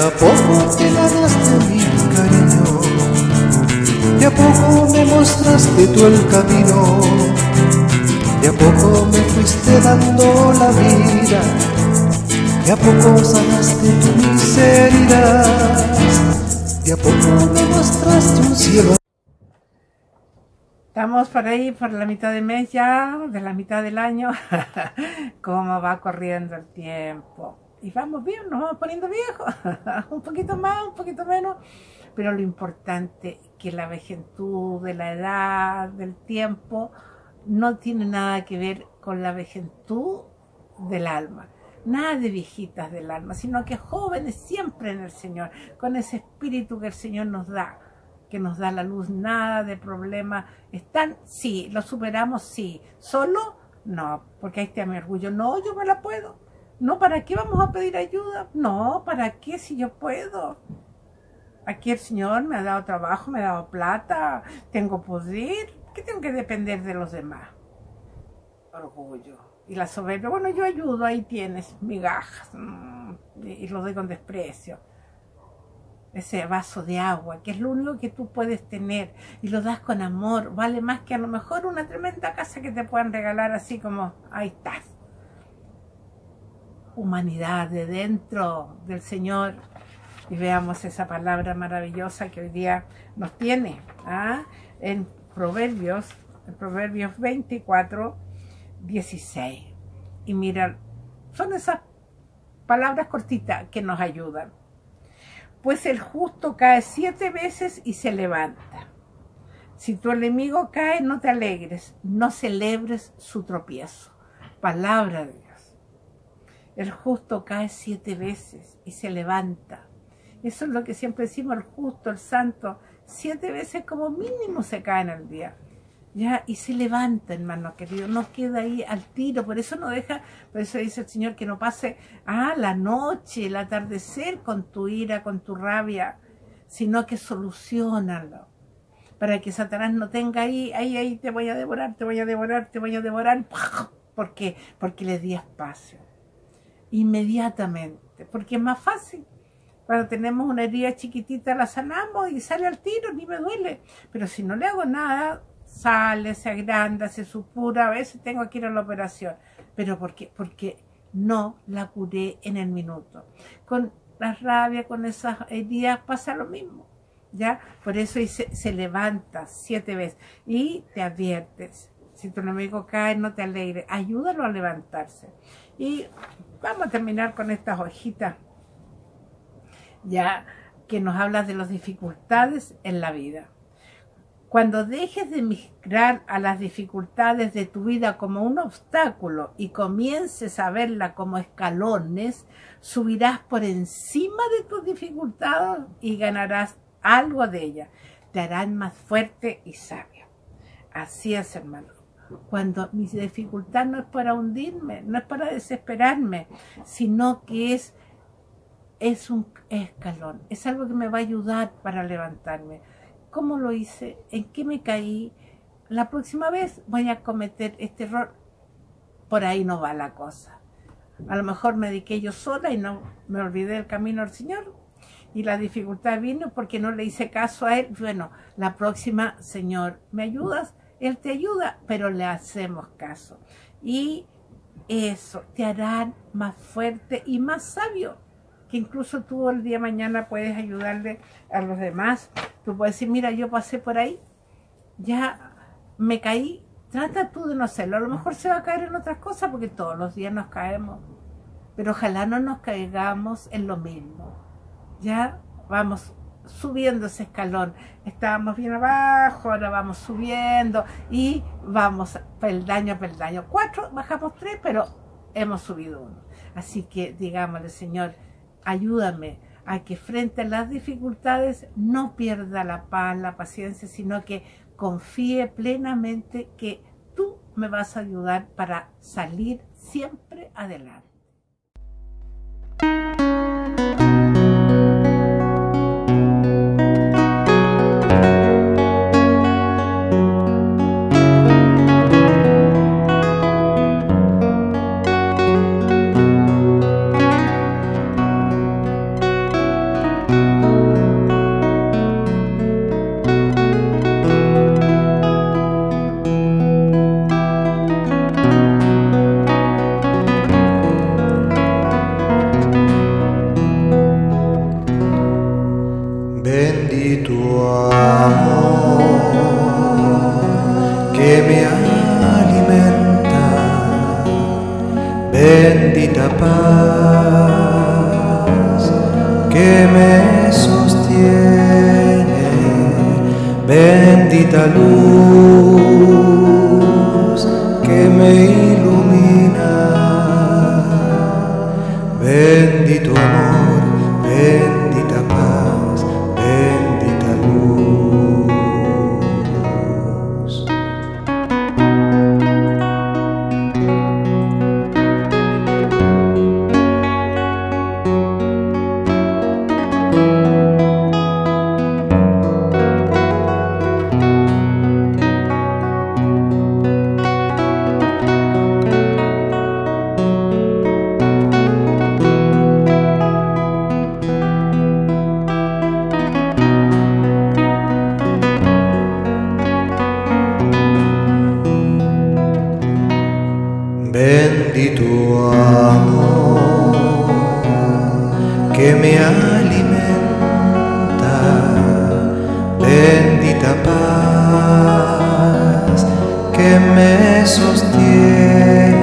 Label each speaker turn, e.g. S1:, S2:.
S1: a poco. Te ganaste mi cariño, de a poco me mostraste tú el camino, de a poco me fuiste dando la vida, de a poco sanaste tu miseria, de a poco me mostraste un cielo.
S2: Estamos por ahí, por la mitad de mes ya, de la mitad del año, cómo va corriendo el tiempo y vamos bien, nos vamos poniendo viejos, un poquito más, un poquito menos, pero lo importante es que la vejentud de la edad, del tiempo, no tiene nada que ver con la vejentud del alma, nada de viejitas del alma, sino que jóvenes siempre en el Señor, con ese espíritu que el Señor nos da, que nos da la luz, nada de problema, están, sí, lo superamos, sí, solo, no, porque ahí está mi orgullo, no, yo me la puedo, no, ¿para qué vamos a pedir ayuda? No, ¿para qué si yo puedo? Aquí el Señor me ha dado trabajo, me ha dado plata, tengo poder. ¿Qué tengo que depender de los demás? Orgullo. Y la soberbia, bueno, yo ayudo, ahí tienes migajas. Mm, y lo doy con desprecio. Ese vaso de agua, que es lo único que tú puedes tener, y lo das con amor, vale más que a lo mejor una tremenda casa que te puedan regalar así como, ahí estás humanidad, de dentro del Señor. Y veamos esa palabra maravillosa que hoy día nos tiene ¿ah? en Proverbios, en Proverbios 24, 16. Y mira, son esas palabras cortitas que nos ayudan. Pues el justo cae siete veces y se levanta. Si tu enemigo cae, no te alegres, no celebres su tropiezo. Palabra de el justo cae siete veces y se levanta. Eso es lo que siempre decimos, el justo, el santo, siete veces como mínimo se cae en el día. ¿ya? Y se levanta, hermano querido, no queda ahí al tiro, por eso no deja, por eso dice el Señor que no pase ah, la noche, el atardecer con tu ira, con tu rabia, sino que solucionalo, para que Satanás no tenga ahí, ahí, ahí, te voy a devorar, te voy a devorar, te voy a devorar, ¿por qué? Porque le di espacio inmediatamente, porque es más fácil. Cuando tenemos una herida chiquitita la sanamos y sale al tiro, ni me duele. Pero si no le hago nada, sale, se agranda, se supura, a veces tengo que ir a la operación. Pero porque, porque no la curé en el minuto. Con la rabia, con esas heridas pasa lo mismo. ¿Ya? Por eso se, se levanta siete veces y te adviertes. Si tu enemigo cae, no te alegres. Ayúdalo a levantarse. Y vamos a terminar con estas hojitas ya que nos habla de las dificultades en la vida. Cuando dejes de mirar a las dificultades de tu vida como un obstáculo y comiences a verla como escalones, subirás por encima de tus dificultades y ganarás algo de ellas. Te harán más fuerte y sabio. Así es, hermano cuando mi dificultad no es para hundirme, no es para desesperarme, sino que es, es un escalón, es algo que me va a ayudar para levantarme. ¿Cómo lo hice? ¿En qué me caí? La próxima vez voy a cometer este error. Por ahí no va la cosa. A lo mejor me dediqué yo sola y no me olvidé del camino al Señor. Y la dificultad vino porque no le hice caso a Él. Bueno, la próxima, Señor, ¿me ayudas? Él te ayuda, pero le hacemos caso. Y eso te hará más fuerte y más sabio, que incluso tú el día de mañana puedes ayudarle a los demás. Tú puedes decir, mira, yo pasé por ahí, ya me caí, trata tú de no hacerlo. A lo mejor se va a caer en otras cosas porque todos los días nos caemos, pero ojalá no nos caigamos en lo mismo. Ya vamos subiendo ese escalón. Estábamos bien abajo, ahora vamos subiendo y vamos peldaño a peldaño. Cuatro, bajamos tres, pero hemos subido uno. Así que digámosle, Señor, ayúdame a que frente a las dificultades no pierda la paz, la paciencia, sino que confíe plenamente que tú me vas a ayudar para salir siempre adelante.
S1: que me sostiene, bendita luz. Bendito amor que me alimenta, bendita paz que me sostiene,